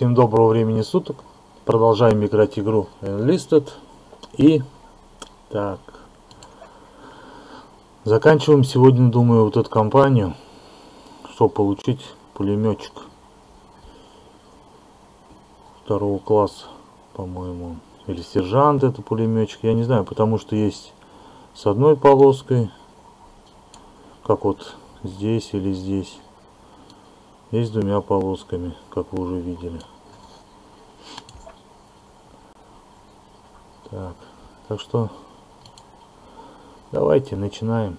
Всем доброго времени суток. Продолжаем играть игру Enlisted. И так. Заканчиваем сегодня, думаю, вот эту кампанию, чтобы получить пулеметчик второго класса, по-моему. Или сержант это пулеметчик, я не знаю, потому что есть с одной полоской, как вот здесь или здесь. Есть двумя полосками, как вы уже видели. Так, так что давайте начинаем.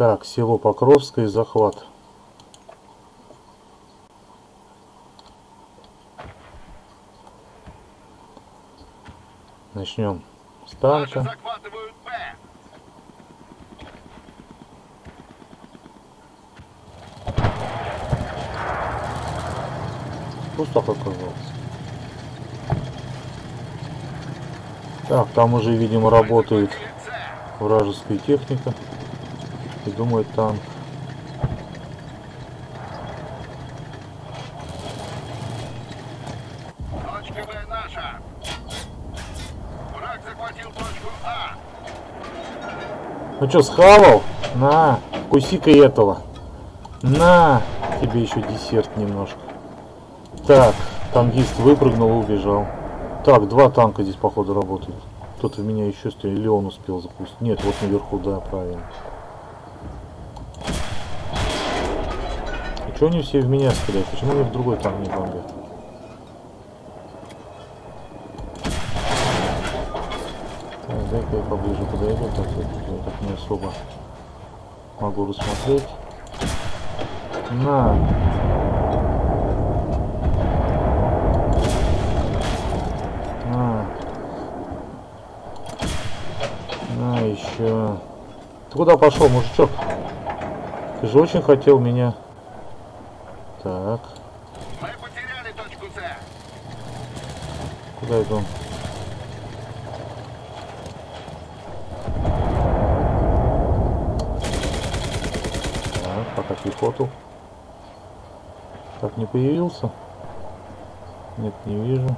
Так, село Покровское, захват. Начнем с танка. Пустак оказался. Так, там уже, видимо, работает вражеская техника. И думаю, танк. Точка Б наша. Враг захватил точку А. Ну что, схавал? На, куси-ка этого. На, тебе еще десерт немножко. Так, танкист выпрыгнул и убежал. Так, два танка здесь, походу, работают. Кто-то в меня еще стоит. Или он успел запустить. Нет, вот наверху, да, правильно. Что они все в меня стреляют? Почему они в другой танк не бомбят? Дай-ка я поближе подойду, так я так не особо могу рассмотреть. На! На! На еще! Ты куда пошел, мужичок? Ты же очень хотел меня. Так, Мы потеряли точку С. куда он? Так, пока пехоту. Так, не появился? Нет, не вижу.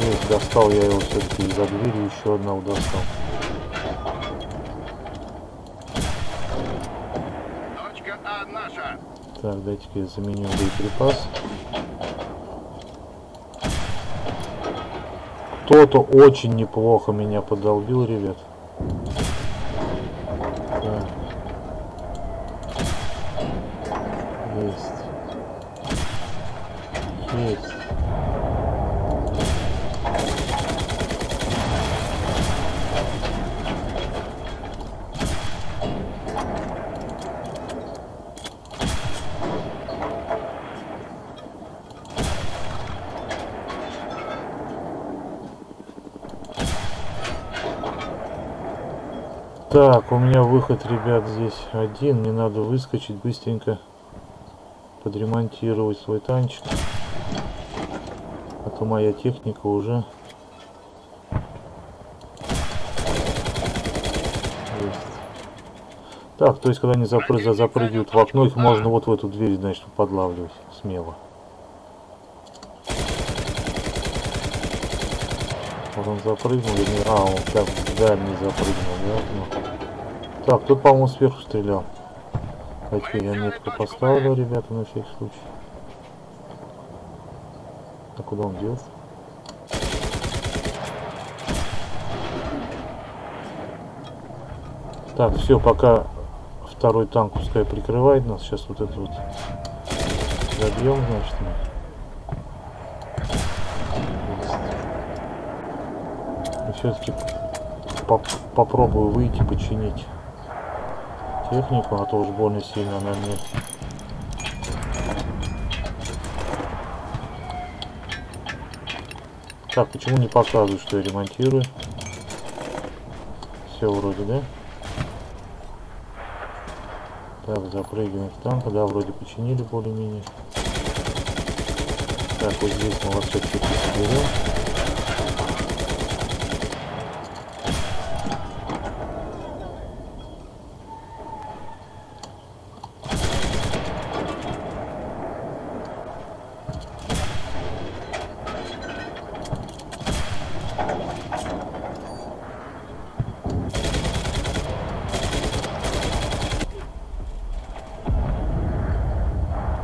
Есть, достал я из-за двери, еще одного достал. Точка А наша. Так, дайте-ка я заменю боеприпас. Кто-то очень неплохо меня подолбил, ребят. Так. Есть. Есть. Так, у меня выход, ребят, здесь один. Мне надо выскочить быстренько, подремонтировать свой танчик. А то моя техника уже... Есть. Так, то есть, когда они запры запрыгивают в окно, их можно вот в эту дверь, значит, подлавливать смело. Вот он запрыгнул, или не... А, он так дальний запрыгнул? Ну. Так, тут, по-моему, сверху стрелял. Давайте я метку поставлю, ребята, на всякий случай. А куда он делся? Так, все, пока второй танк пускай прикрывает нас. Сейчас вот это вот забьем, значит, мы. Все-таки поп попробую выйти, починить технику, а то уж больно сильно она мне Так, почему не показывают, что я ремонтирую? Все вроде, да? Так, запрыгиваем в танк. Да, вроде починили более-менее. Так, вот здесь мы вас все-таки берем.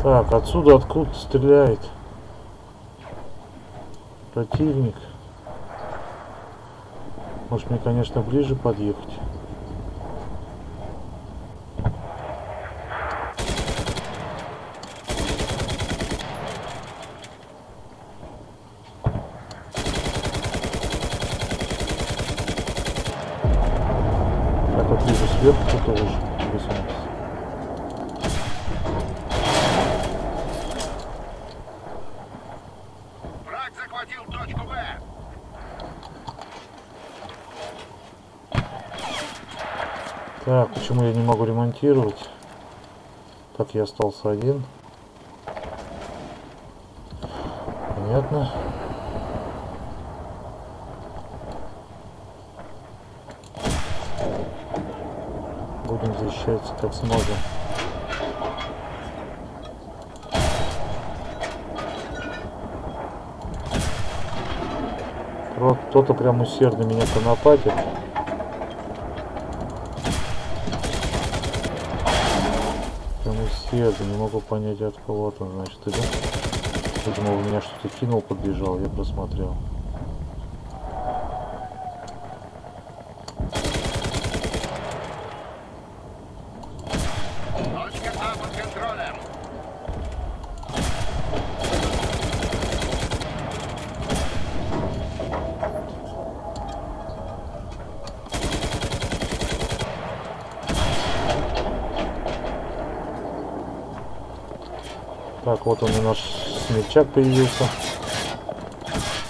Так, отсюда откуда стреляет противник. Может мне, конечно, ближе подъехать. Так вот вижу сверху кто-то уже высунулся. Враг захватил точку Б. Так, почему я не могу ремонтировать? Так, я остался один. Понятно. Будем защищаться как сможем. Кто-то прям усердно меня конопатит. Усердно, не могу понять от кого-то, значит, иду. Видимо, у меня что-то кинул, подбежал, я просмотрел. Так, вот он и наш смельчак появился.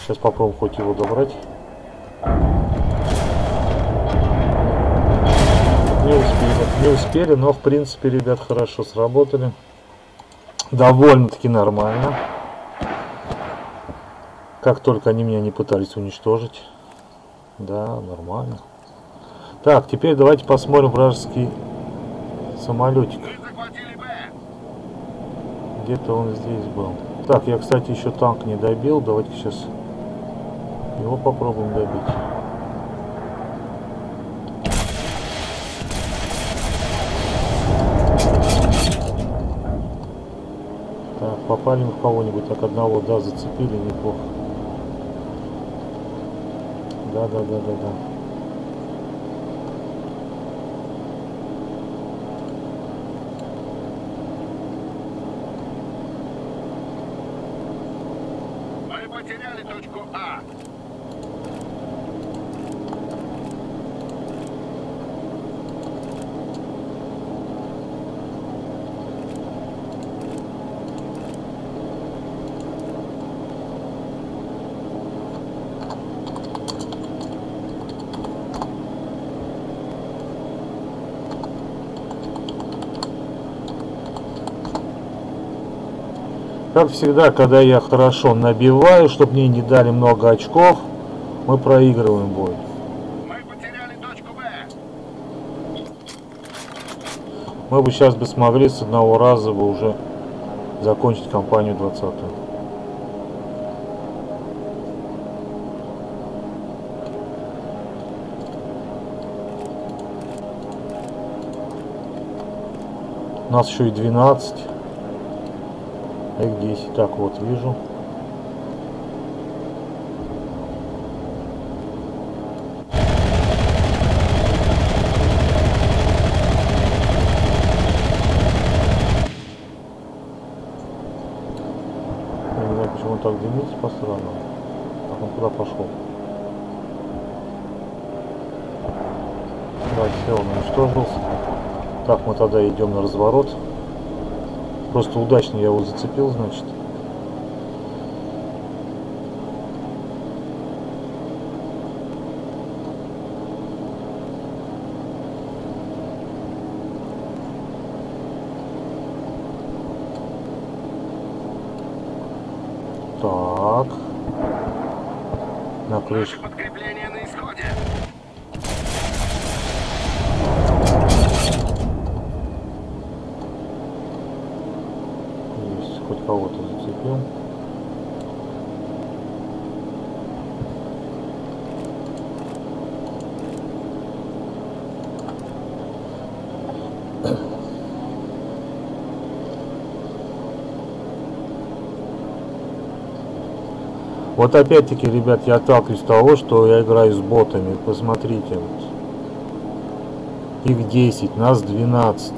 Сейчас попробуем хоть его добрать. Не успели, не успели, но в принципе, ребят, хорошо сработали. Довольно-таки нормально. Как только они меня не пытались уничтожить. Да, нормально. Так, теперь давайте посмотрим вражеский самолетик. Где-то он здесь был. Так, я, кстати, еще танк не добил. Давайте сейчас его попробуем добить. Так, попали мы в кого-нибудь. Так, одного, да, зацепили, неплохо. Да, да, да, да, да. потеряли точку А. Как всегда, когда я хорошо набиваю, чтобы мне не дали много очков, мы проигрываем бой. Мы потеряли точку Б. Мы бы сейчас бы смогли с одного раза бы уже закончить кампанию 20 -ю. У нас еще и 12. Их 10. Так, вот вижу. Я не знаю, почему он так дымится по сторонам. Так, он куда пошел? Да, все, он уничтожился. Так, мы тогда идем на разворот. Просто удачно я его зацепил, значит. Так. На Наше крыше. подкрепление на исходе. Есть, хоть кого-то зацепил. Вот опять-таки, ребят, я отталкиваюсь от того, что я играю с ботами. Посмотрите, вот. Их 10, нас 12.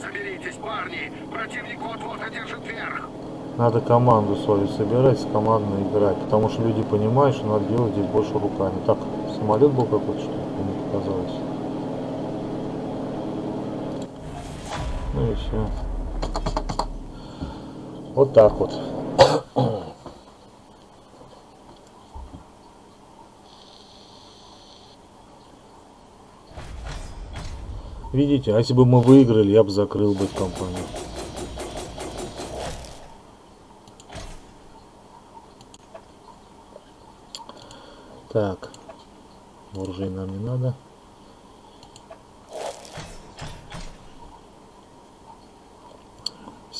Соберитесь, парни. Противник вот-вот одержит верх. Надо команду свою собирать, с командой играть, потому что люди понимают, что надо делать здесь больше руками. Так, самолет был какой-то, что ли, мне показалось. Ну и все. Вот так вот. Видите, а если бы мы выиграли, я бы закрыл бы компанию. Так, вооружение нам не надо.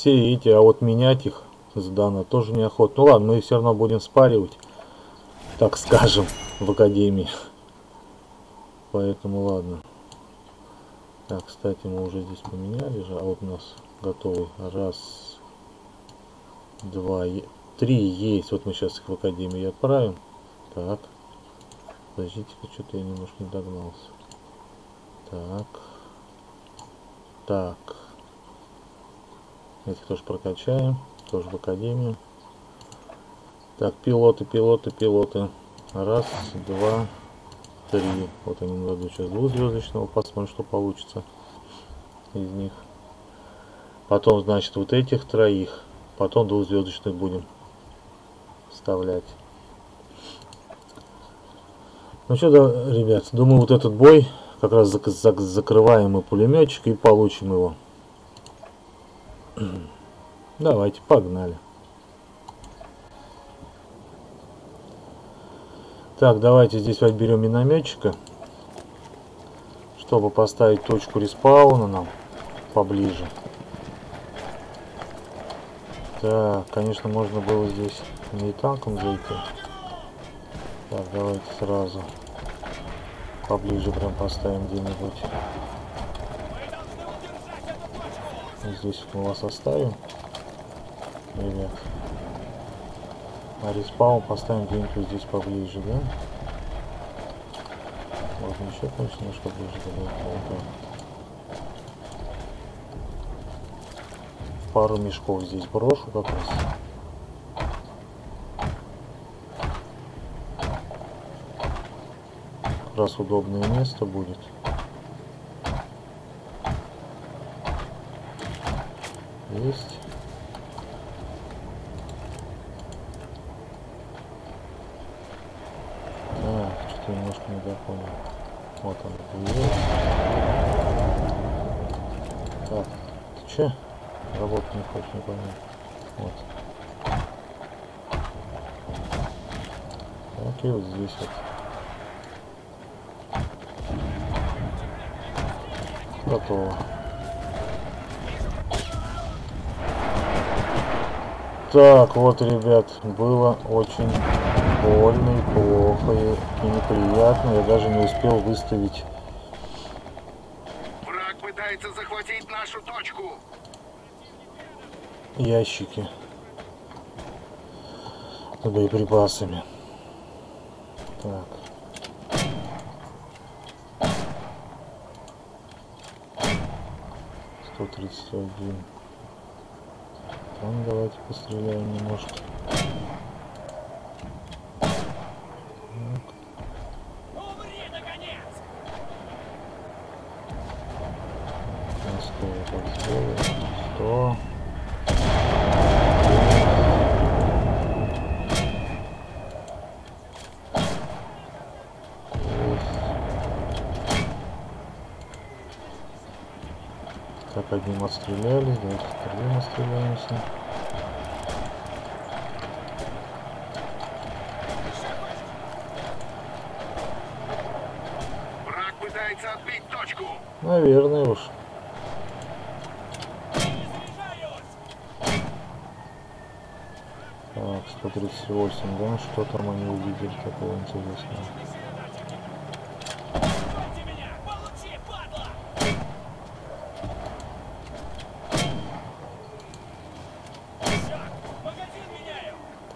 Все эти, а вот менять их задано тоже неохота. Ну ладно, мы все равно будем спаривать, так скажем, в академии. Поэтому ладно. Так, кстати, мы уже здесь поменяли же, а вот у нас готовый. Раз, два, три есть. Вот мы сейчас их в академию отправим. Так. Подождите-ка, что-то я немножко не догнался. Так. Так. Этих тоже прокачаем. Тоже в академию. Так, пилоты, пилоты, пилоты. Раз, два, три. Вот они надо сейчас двухзвездочного. Посмотрим, что получится из них. Потом, значит, вот этих троих. Потом двухзвездочных будем вставлять. Ну что, да, ребят, думаю, вот этот бой как раз зак- зак- закрываем мы пулеметчик и получим его. Давайте, погнали. Так, давайте здесь вот берем минометчика, чтобы поставить точку респауна нам поближе. Так, конечно, можно было здесь не танком зайти. Так, давайте сразу поближе прям поставим где-нибудь. Здесь мы вас оставим, ребят. А респаун поставим где-нибудь вот здесь поближе, да? Можно еще, конечно, немножко ближе добавить. Вот пару мешков здесь брошу как раз. Раз удобное место будет. Есть. Так, что-то немножко не допонял. Вот он есть. Так, ты че? Работать не хочешь, не понятно. Вот. И вот здесь вот. Готово. Так, вот, ребят, было очень больно и плохо и, и неприятно. Я даже не успел выставить Враг пытается захватить нашу точку. ящики с боеприпасами. Так. Сто тридцать один. Там давайте постреляем немножко. Умри, наконец! На сто я так сделаю. Сто. Так, одним отстреляли, давайте вторым отстреляемся. Враг пытается отбить точку. Наверное уж. Так, 138, да? Что там они увидели такого интересного?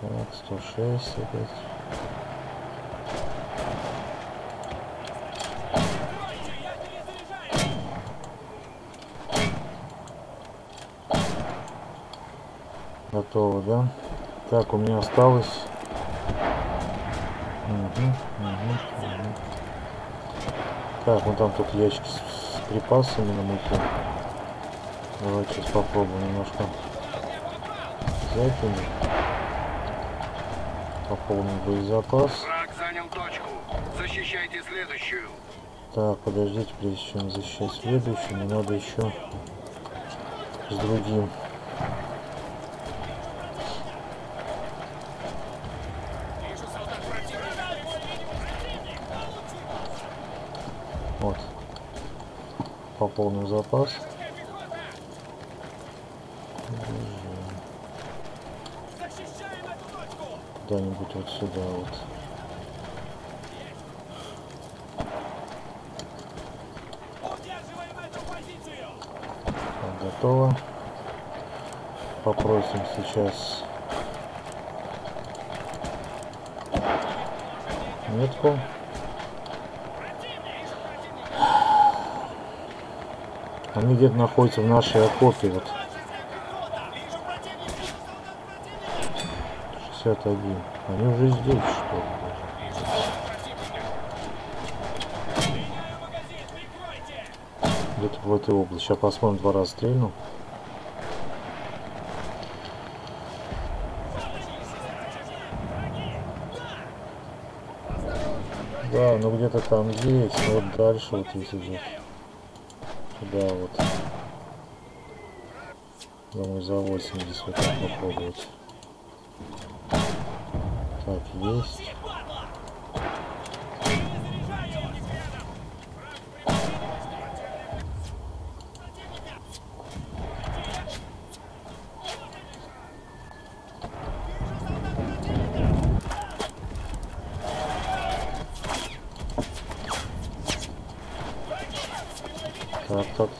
Так, 106 опять. Готово, да? Так, у меня осталось... Мгм, мгм, мгм. Так, ну там тут ящик с, с припасами на муке. Давайте сейчас попробуем немножко их. Пополнить боезапас. Враг занял точку. Защищайте следующую. Так, подождите, прежде чем защищать следующую, мне надо еще с другим. Вижу солдат противника! Противник! Получи! Вот. Пополним запас. Куда-нибудь вот сюда вот. Готово. Попросим сейчас метку. Они где-то находятся в нашей окопе. Вот Вражеская пехота! Вижу противника! Вижу солдат противника! 61. Они уже здесь, что ли? Где-то в этой области. Сейчас посмотрим, два раза стрельну. Да, ну где-то там есть. Вот дальше вот если идет. Туда вот. Думаю, за 80 вот так попробовать. Так, есть.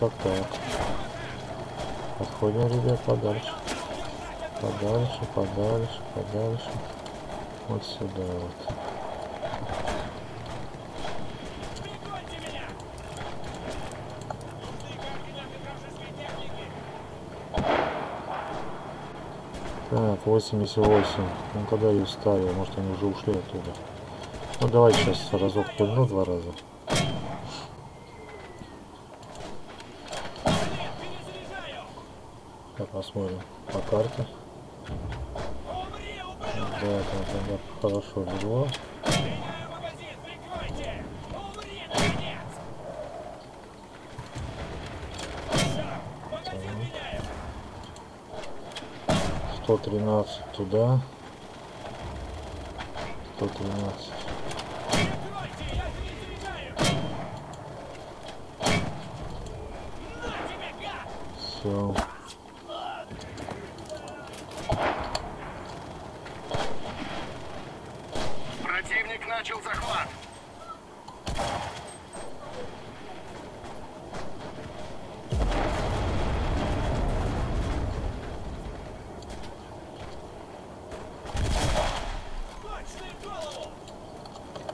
Так, так. Подходим, ребят, подальше. Подальше, подальше, подальше. Вот сюда вот. Так, 88. Ну когда ее ставил? Может они уже ушли оттуда. Ну давай сейчас разок пульну два раза. Нет, перезаряжаю! Так, посмотрим по карте. Да, там, там, хорошо легло. Меняю! 113 туда. 113. Прикройте, я начал захват.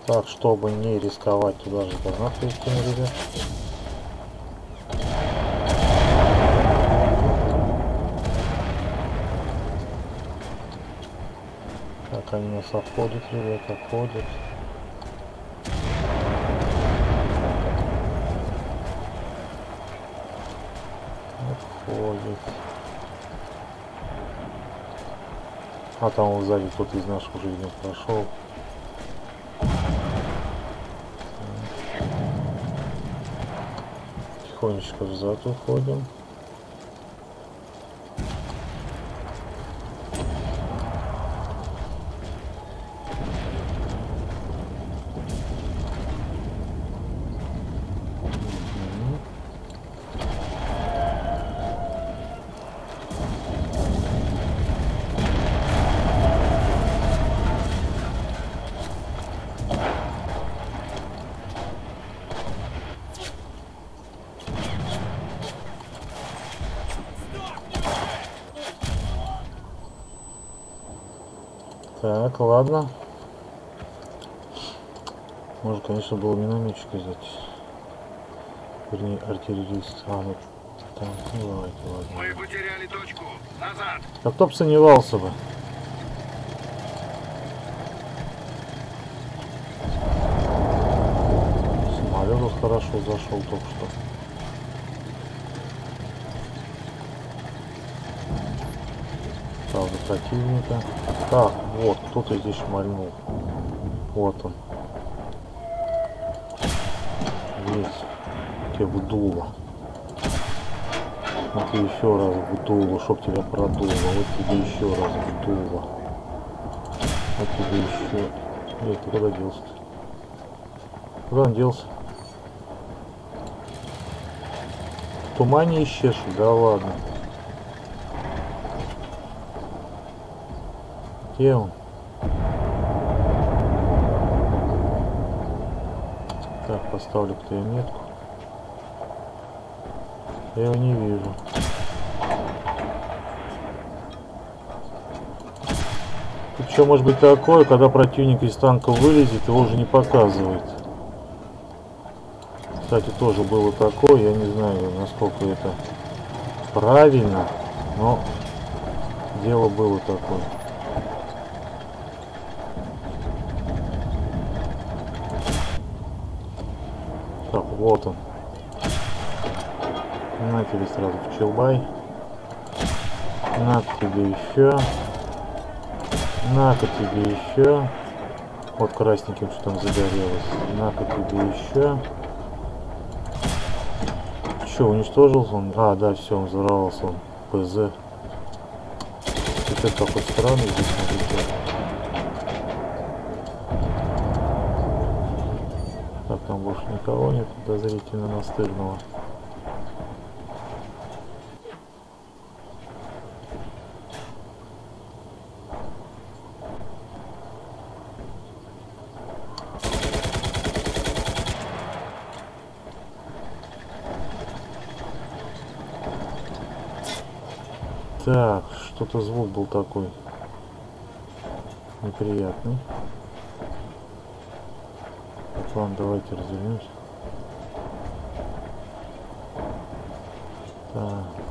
Так, чтобы не рисковать, туда же гранаты кинули, ребят. Так, они нас обходят, ребят. Обходят. А там вот сзади кто-то из наших уже видимо прошел. Тихонечко взад уходим. Так, ладно. Может, конечно, было минометчик взять. Вернее, артиллерист. А, ну, там, ну, давайте, ладно. Мы потеряли точку. Назад. Да кто бы сомневался бы. Самолет вот хорошо зашел только что. Правда, противника. Так, вот, кто-то здесь шмальнул. Вот он. Есть. Тебе вдуло. Вот тебе еще раз вдуло, чтоб тебя продуло. Вот тебе еще раз вдуло. Вот тебе еще. Эй, ты куда делся -то? Куда он делся? В тумане исчез? Да ладно. Где он? Так, поставлю-ка я метку. Я его не вижу. Тут что может быть такое, когда противник из танка вылезет, его уже не показывает. Кстати, тоже было такое, я не знаю, насколько это правильно, но дело было такое. Так, вот он. Тебе сразу в челбай. На тебе еще. На-ка тебе еще. Вот красненьким что там загорелось. На-ка тебе еще. Че, уничтожился он? А, да, все, он взорвался он. ПЗ. Это такой странный здесь смотрите. Так, там больше никого нет подозрительно настырного. Так, что-то звук был такой неприятный. Так, ладно, давайте развернемся. Так.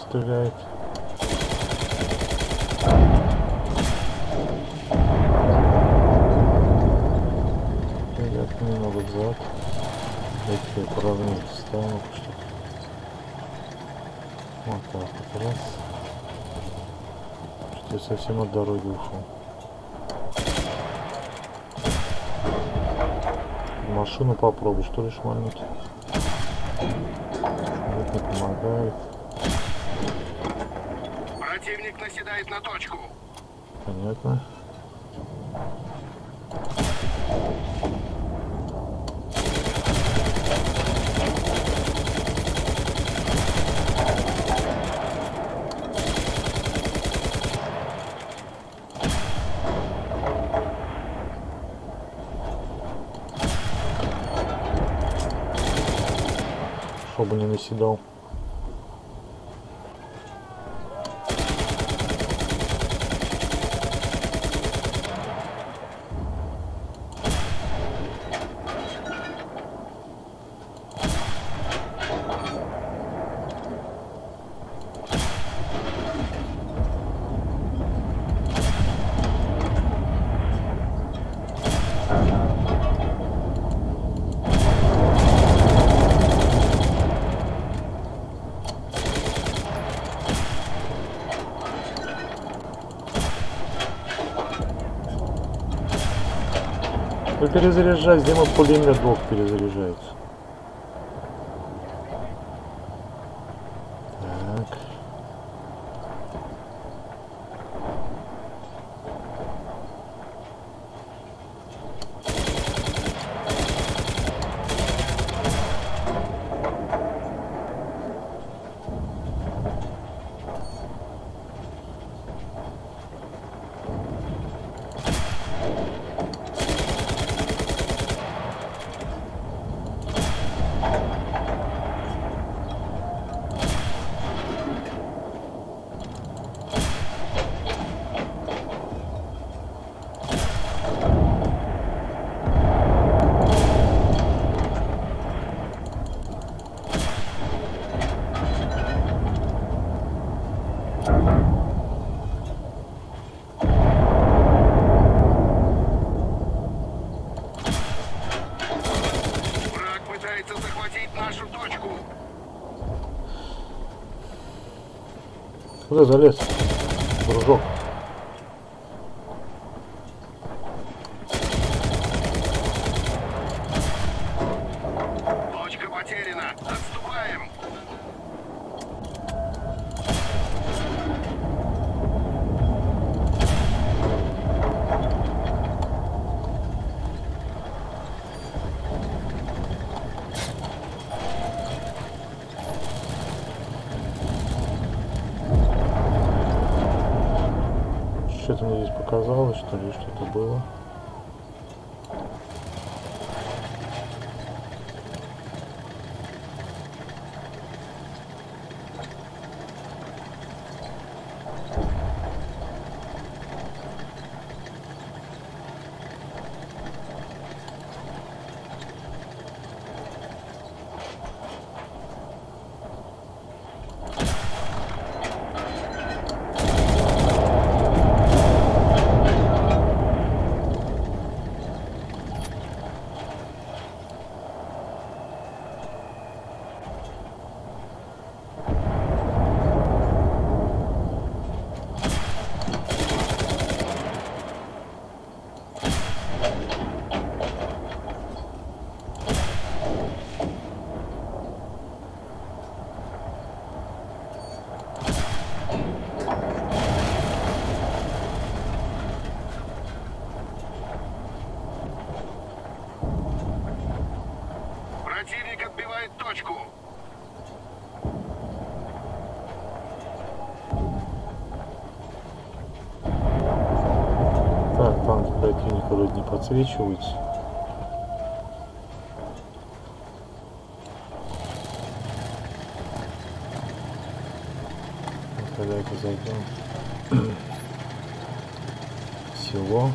Стреляет? Ребят, немного взад. Дайте я поровнее встану, что Вот так вот раз. Что я совсем от дороги ушел. Машину попробуй, что ли, шмальнуть? Вот не помогает. Противник наседает на точку. Понятно. Чтобы не наседал. Перезаряжать, где мой пулемет блок перезаряжается. Так. Враг пытается захватить нашу точку. Куда залез? Мне здесь показалось, что ли, что-то было. Противник отбивает точку. Так, танки противника вроде не подсвечиваются. Вот Давайте зайдем. в Село.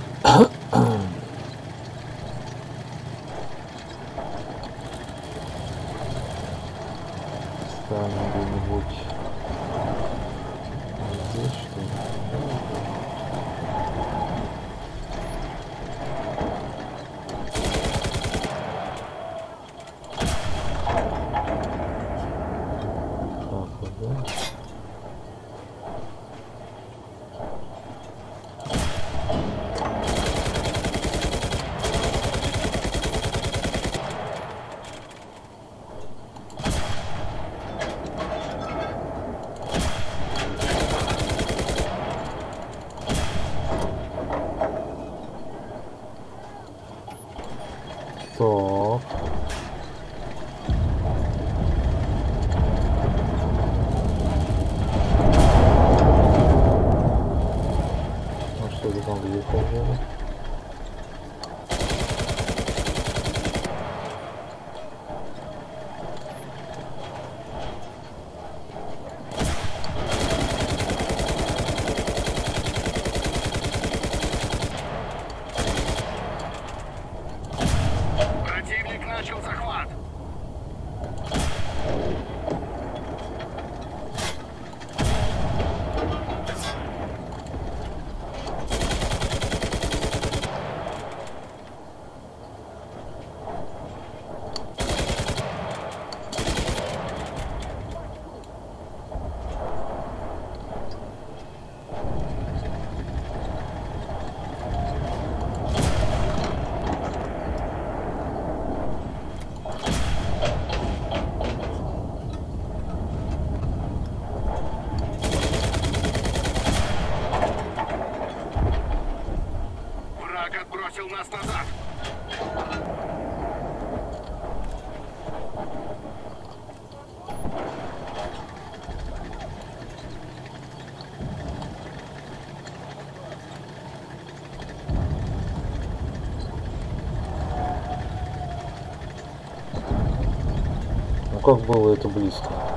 Как было это близко?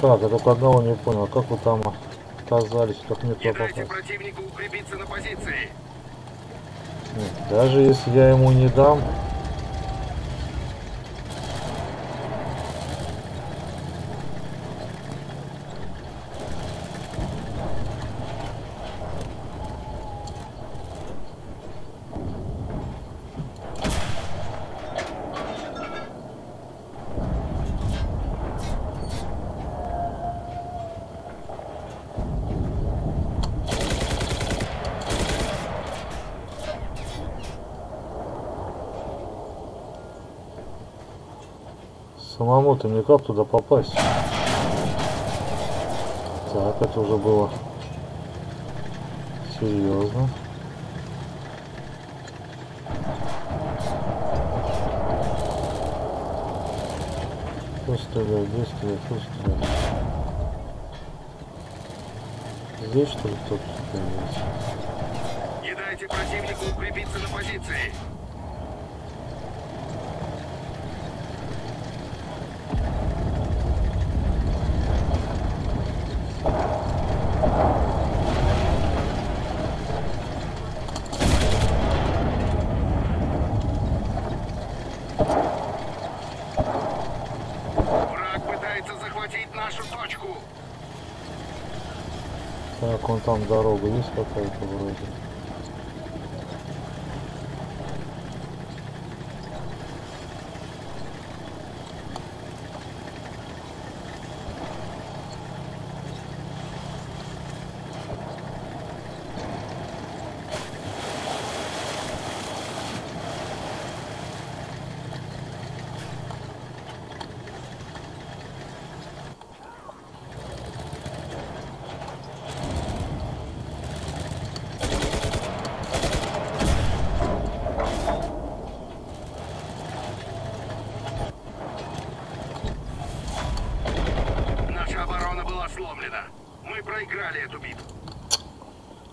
Так, я только одного не понял, как вы там оказались, как мне Не туда дайте попасть? противнику укрепиться на позиции. Нет, даже если я ему не дам, самому-то как туда попасть? Так, это уже было серьезно. Кто стреляет, где? Здесь что ли кто-то стреляет? Не дайте противнику укрепиться на позиции. Враг пытается захватить нашу точку. Так, вон какая-то вроде.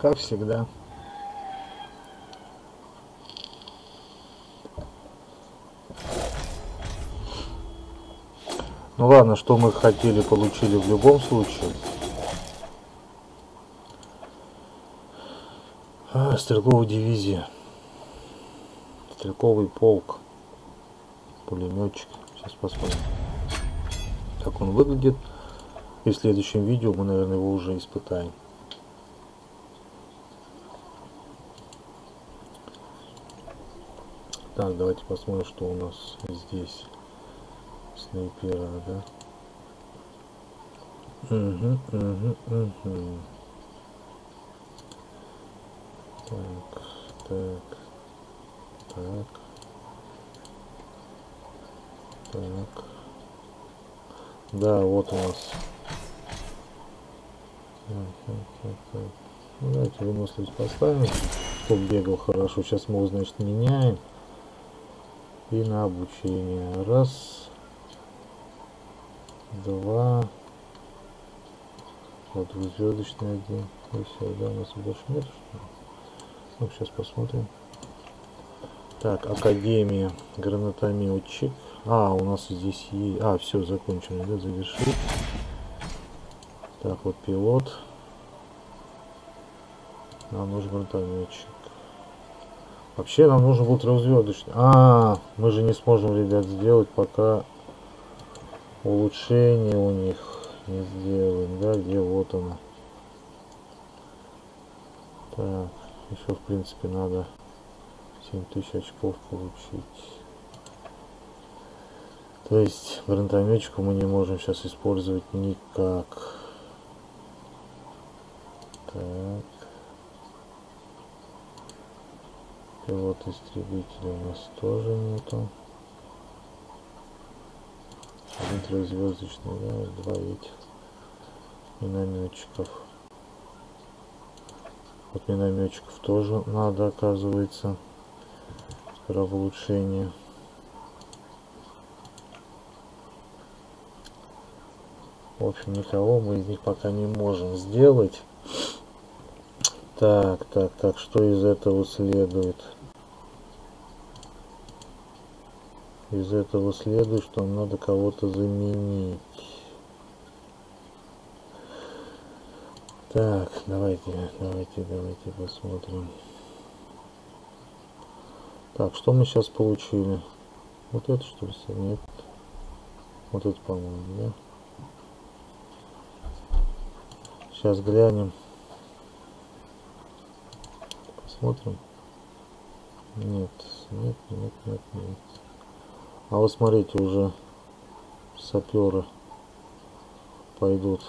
Как всегда. Ну ладно, что мы хотели, получили в любом случае. А, стрелковая дивизия. Стрелковый полк. Пулеметчик. Сейчас посмотрим, как он выглядит. И в следующем видео мы, наверное, его уже испытаем. Так, давайте посмотрим, что у нас здесь. Снайпера, да? Угу, угу, угу. Так, так, так, так. Да, вот у нас. Давайте выносливость поставим, чтобы бегал хорошо. Сейчас мы его, значит, меняем. И на обучение. Раз, два, вот двухзвездочный один. И все, да, у нас больше нет, что? Ну, сейчас посмотрим. Так, Академия, гранатометчик. А, у нас здесь есть... А, все, закончено, да, завершить. Так, вот пилот. Нам нужен гранатометчик. Вообще нам нужен был трехзвездочный. А, мы же не сможем, ребят, сделать, пока улучшение у них не сделаем. Да, где вот оно. Так, еще в принципе надо 7000 очков получить. То есть гранатометчику мы не можем сейчас использовать никак. Так. Пилот истребителя у нас тоже нету. Один трехзвездочный, да, два этих минометчиков. Вот минометчиков тоже надо, оказывается, в улучшение. В общем, никого мы из них пока не можем сделать. Так, так, так, что из этого следует? Из этого следует, что нам надо кого-то заменить. Так, давайте, давайте, давайте посмотрим. Так, что мы сейчас получили? Вот это что ли? Нет. Вот это, по-моему, да? Сейчас глянем. Посмотрим. Нет, нет, нет, нет, нет. А вот смотрите, уже саперы пойдут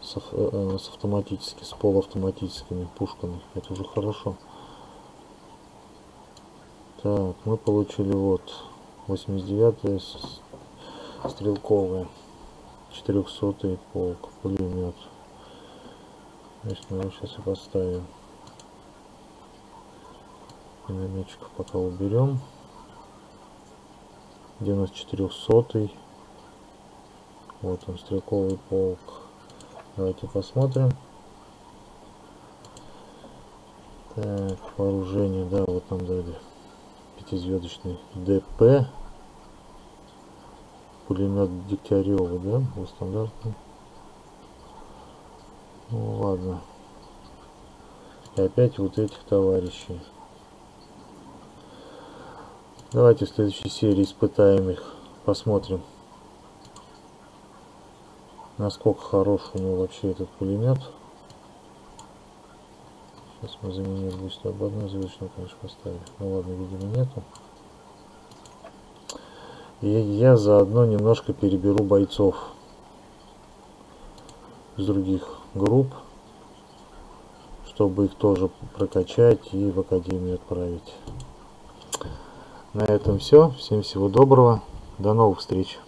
с, э, с автоматически, с полуавтоматическими пушками. Это уже хорошо. Так, мы получили вот 89 стрелковые, 400 полк, пулемет. Значит, мы его сейчас и поставим. Минометчиков пока уберем. 94 сотый. Вот он, стрелковый полк. Давайте посмотрим. Так, вооружение, да, вот нам дали пятизвездочный ДП. Пулемет Дегтярева, да, был стандартный. Ну ладно. И опять вот этих товарищей. Давайте в следующей серии испытаем их, посмотрим, насколько хорош у него вообще этот пулемет. Сейчас мы заменили быстро об одну завершенную, конечно, поставили. Ну ладно, видимо, нету. И я заодно немножко переберу бойцов из других групп, чтобы их тоже прокачать и в академию отправить. На этом все. Всем всего доброго. До новых встреч.